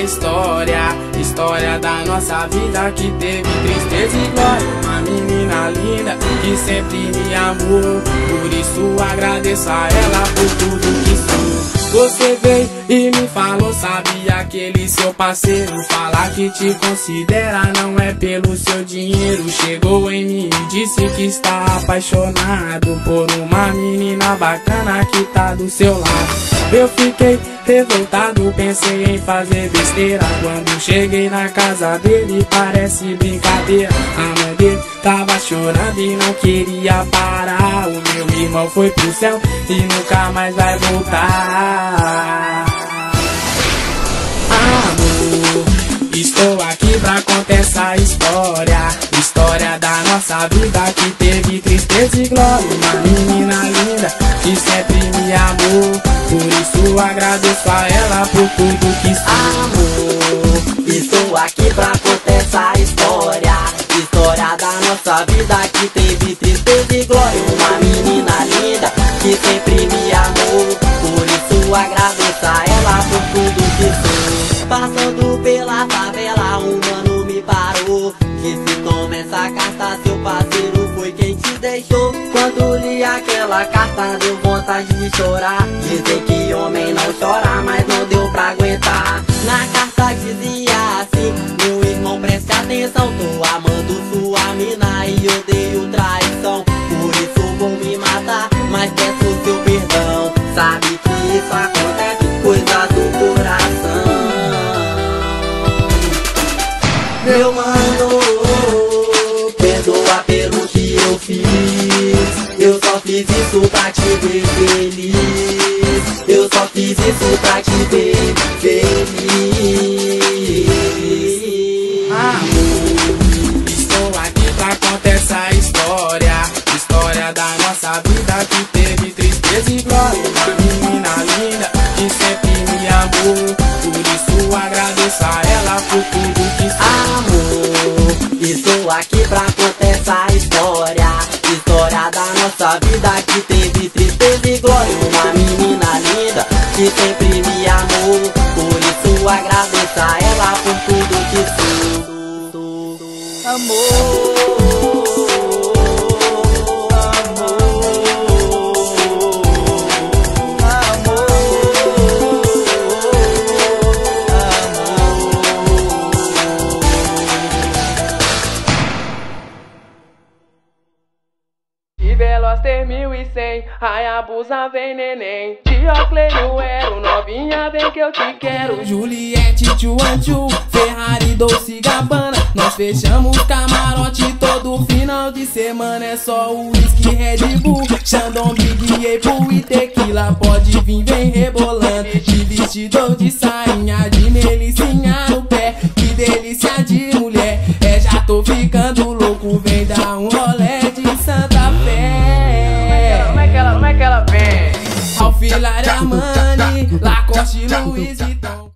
história História da nossa vida que teve tristeza e glória. Uma menina linda que sempre me amou Por isso agradeço a ela por tudo que sou. Você veio e me falou, sabe aquele seu parceiro? Falar que te considera não é pelo seu dinheiro. Chegou em mim e disse que está apaixonado Por uma menina bacana que tá do seu lado eu fiquei revoltado, pensei em fazer besteira. Quando cheguei na casa dele, parece brincadeira. A mãe dele tava chorando e não queria parar. O meu irmão foi pro céu e nunca mais vai voltar. Amor, estou aqui pra contar essa história. História da nossa vida que teve tristeza e glória isso agradeço a ela por tudo que Amor, estou aqui pra contar essa história. História da nossa vida que teve tristeza e glória. Uma menina linda que sempre me amou. Por isso agradeço a ela por tudo que sou. Passando pela favela um mano me parou. Que se toma essa carta seu parceiro foi quem te deixou. Quando li aquela carta deu vontade de chorar. Dizem que homem não chora, mas não deu pra aguentar. Na carta dizia assim Meu irmão, preste atenção. Tô amando sua mina e odeio traição. Por isso vou me matar, mas peço seu perdão. Sabe que isso acontece, coisa do coração. Meu mano, perdoa pelo que eu fiz. Eu só fiz isso pra isso pra te ver feliz Amor, estou aqui pra contar essa história História da nossa vida que teve tristeza e glória Uma menina linda que sempre me amou Por isso agradeço a ela por tudo que sou Amor, estou aqui pra contar essa história. História da nossa vida que teve tristeza e glória. Uma menina que sempre me amou Por isso agradeço a ela por tudo que sou Amor Veloster 1100, Hayabusa vem neném. Dioclênio Ero, novinha vem que eu te quero. Juliette, Chuanchu, Ferrari, Dolce Gabbana. Nós fechamos camarote todo final de semana. É só o whisky, Red Bull, Xandão, Big Apple e Tequila. Pode vir, vem rebolando. De vestido de sainha, de melicinha Alfilar Armani, Lacoste, Louis Vuitton